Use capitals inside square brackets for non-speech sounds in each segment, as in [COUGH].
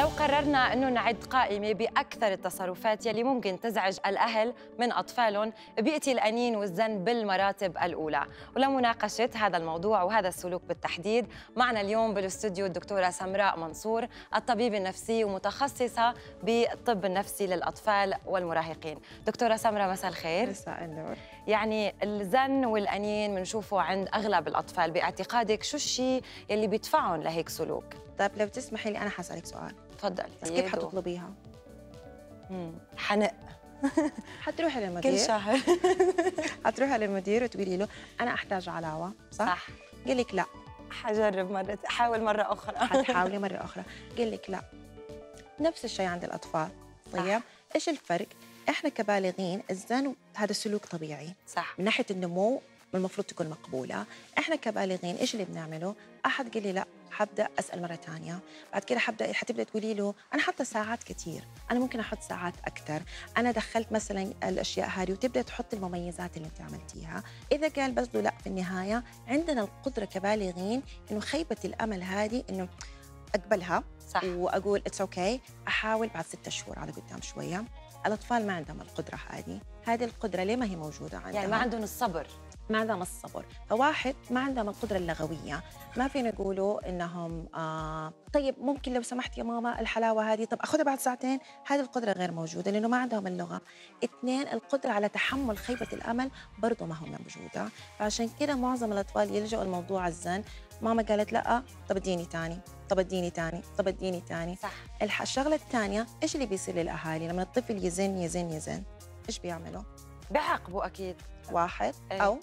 لو قررنا انه نعد قائمة بأكثر التصرفات يلي ممكن تزعج الأهل من أطفالهم بياتي الأنين والزن بالمراتب الأولى. ولمناقشة هذا الموضوع وهذا السلوك بالتحديد معنا اليوم بالاستوديو الدكتورة سمراء منصور الطبيبه النفسيه ومتخصصة بالطب النفسي للأطفال والمراهقين. دكتورة سمراء مساء الخير. مساء النور. يعني الزن والأنين بنشوفه عند أغلب الأطفال. باعتقادك شو الشيء يلي بيدفعهم لهيك سلوك؟ طيب لو تسمحي لي أنا حسألك سؤال. تفضلي بس كيف حتطلبيها؟ مم. حنق [LAUGHS] حتروحي للمدير. كل شهر. [LAUGHS] حتروحي للمدير وتقولي له أنا أحتاج علاوة صح؟ صح. قال لك لا. حجرب مرة حاول مرة أخرى. [LAUGHS] حتحاولي مرة أخرى. قال لك لا. نفس الشيء عند الأطفال. طيب إيش الفرق؟ إحنا كبالغين الزن هذا سلوك طبيعي. صح. من ناحية النمو المفروض تكون مقبولة. إحنا كبالغين إيش اللي بنعمله؟ أحد قال لي لا حبدأ أسأل مرة ثانية بعد كده حبدأ حتبدا تقولي له أنا حاطة ساعات كثير أنا ممكن أحط ساعات أكثر أنا دخلت مثلا الأشياء هذه وتبدأ تحط المميزات اللي أنت عملتيها. إذا قال برضه لا في النهاية عندنا القدرة كبالغين إنه خيبة الأمل هذه إنه أقبلها صح. وأقول it's okay okay. أحاول بعد ستة شهور على قدام شوية. الأطفال ما عندهم القدرة هذه. هذه القدرة ليه ما هي موجودة عندهم؟ يعني ما عندهم الصبر. ما عندهم الصبر؟ فواحد ما عندهم القدرة اللغوية. ما فينا نقولوا إنهم آه طيب ممكن لو سمحت يا ماما الحلاوة هذه طب أخذها بعد ساعتين هذه القدرة غير موجودة لأنه ما عندهم اللغة. اثنين القدرة على تحمل خيبة الأمل برضه ما هو موجودة. فعشان كده معظم الأطفال يلجأوا لموضوع الزن. ماما قالت لا طب اديني تاني طب اديني تاني طب اديني تاني. صح. الشغلة الثانية إيش اللي بيصير للأهالي لما الطفل يزن يزن يزن؟ إيش بيعملوا؟ بيعاقبوا أكيد. واحد إيه. أو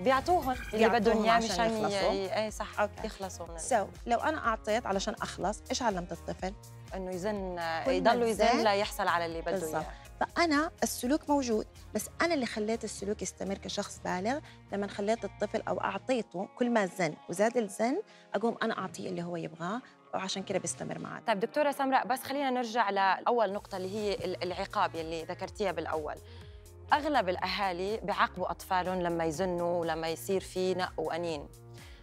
بيعطوهم اللي بدهم إياه مشان. اي صح okay. يخلصوا من so لو أنا أعطيت علشان أخلص إيش علمت الطفل إنه يزن يضلوا يزن ليحصل على اللي بده. إياه فأنا السلوك موجود بس أنا اللي خليت السلوك يستمر كشخص بالغ لما خليت الطفل أو أعطيته كل ما زن وزاد الزن أقوم أنا أعطيه اللي هو يبغاه وعشان كده بيستمر معي طيب دكتورة سمراء بس خلينا نرجع لأول نقطة اللي هي ال- العقاب يلي ذكرتيها بالأول أغلب الأهالي بيعاقبوا أطفالهم لما يزنوا ولما يصير في نق وأنين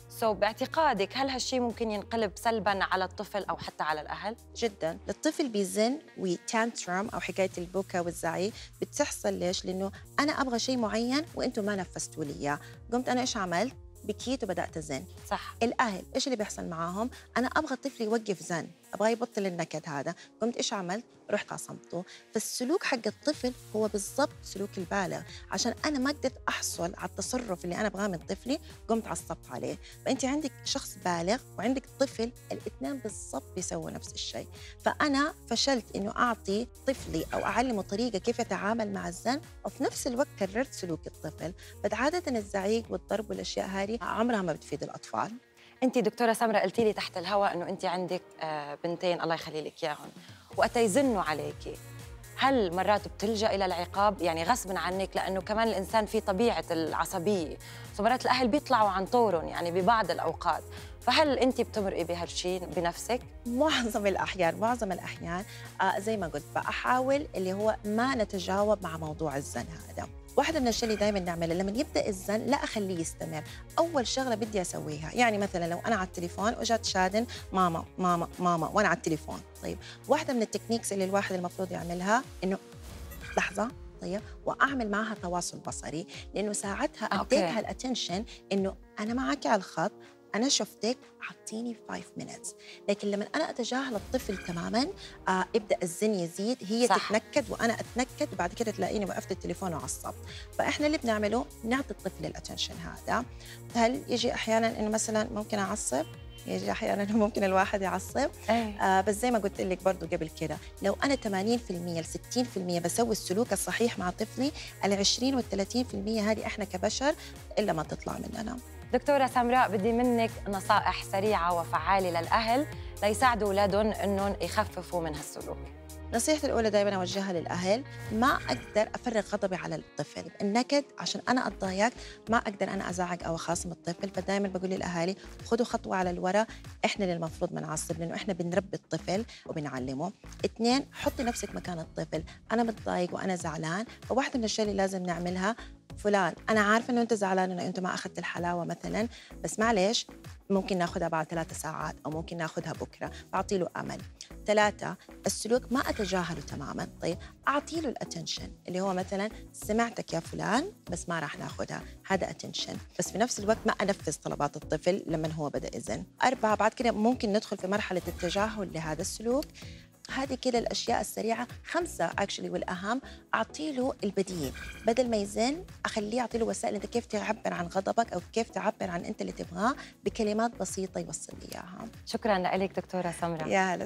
so so, باعتقادك هل هالشيء ممكن ينقلب سلبا على الطفل أو حتى على الأهل؟ جدا الطفل بيزن و tantrum أو حكاية البكا والزعيق بتحصل ليش؟ لأنه أنا أبغى شيء معين وأنتم ما نفذتوا لي إياه، قمت أنا إيش عملت؟ بكيت وبدأت أزن، صح الأهل إيش اللي بيحصل معاهم؟ أنا أبغى الطفل يوقف زن، أبغى يبطل النكد هذا، قمت إيش عملت؟ رحت عصمته، فالسلوك حق الطفل هو بالضبط سلوك البالغ، عشان أنا ما قدرت أحصل على التصرف اللي أنا أبغاه من طفلي، قمت عصبت عليه، فأنت عندك شخص بالغ وعندك طفل، الاثنين بالضبط بيسووا نفس الشيء، فأنا فشلت إنه أعطي طفلي أو أعلمه طريقة كيف يتعامل مع الزن، وفي نفس الوقت كررت سلوك الطفل، فعاده الزعيق والضرب والأشياء هذه عمرها ما بتفيد الأطفال. انت دكتورة سمره قلتي لي تحت الهواء انه انت عندك آه، بنتين الله يخلي لك إياهم. وقت يزنوا عليكي هل مرات بتلجا إلى العقاب؟ يعني غصبا عنك لأنه كمان الإنسان في طبيعة العصبية. فمرات الأهل بيطلعوا عن طورهم يعني ببعض الأوقات. فهل انت بتمرقي بهالشيء بنفسك؟ معظم الأحيان معظم الأحيان آه زي ما قلت فاحاول اللي هو ما نتجاوب مع موضوع الزن هذا. واحدة من الأشياء اللي دائما نعملها لما يبدأ الزن لا أخليه يستمر، أول شغلة بدي أسويها، يعني مثلا لو أنا على التليفون واجت شادن ماما ماما ماما وأنا على التليفون، طيب واحدة من techniques اللي الواحد المفروض يعملها إنه لحظة طيب وأعمل معها تواصل بصري لأنه ساعتها. اديتها ال attention إنه أنا معك على الخط أنا شفتك اعطيني 5 minutes. لكن لما أنا أتجاهل الطفل تماما آه يبدأ الزن يزيد هي صح. تتنكد وأنا أتنكد وبعد كده تلاقيني وقفت التليفون وعصبت فإحنا اللي بنعمله؟ نعطي الطفل الاتنشن هذا. هل يجي أحيانا إنه مثلا ممكن أعصب؟ يجي أحيانا ممكن الواحد يعصب. إيه. آه بس زي ما قلت لك برضو قبل كده لو أنا 80% ل 60% بسوي السلوك الصحيح مع طفلي ال 20 وال 30% هذه إحنا كبشر إلا ما تطلع مننا. دكتورة سمراء بدي منك نصائح سريعة وفعالة للأهل ليساعدوا أولادهم أنهم يخففوا من هالسلوك. نصيحتي الأولى دائما أوجهها للأهل ما أقدر أفرغ غضبي على الطفل. النكد عشان أنا أتضايق ما أقدر أنا أزعق أو أخاصم الطفل. فدائما بقول للأهالي خذوا خطوة على الوراء إحنا اللي المفروض بنعصب لأنه إحنا بنربي الطفل وبنعلمه. اثنين حطي نفسك مكان الطفل. أنا متضايق وأنا زعلان فواحدة من الأشياء اللي لازم نعملها فلان أنا عارفة إنه أنت زعلان إنه أنت ما أخذت الحلاوة مثلا بس معلش ممكن ناخذها بعد ثلاثة ساعات أو ممكن ناخذها بكرة. بعطي له أمل. ثلاثة السلوك ما أتجاهله تماما. طيب أعطي له ال attention اللي هو مثلا سمعتك يا فلان بس ما راح ناخذها هذا attention بس في نفس الوقت ما أنفذ طلبات الطفل لما هو بدأ يزن. أربعة بعد كده ممكن ندخل في مرحلة التجاهل لهذا السلوك. هذه كده الأشياء السريعة خمسة actually والأهم اعطي له البديل. بدل ما يزن أخليه اعطي له وسائل. أنت كيف تعبر عن غضبك أو كيف تعبر عن أنت اللي تبغاه؟ بكلمات بسيطة يوصل لي إياها. شكرا لك دكتورة سمرة. يا هلا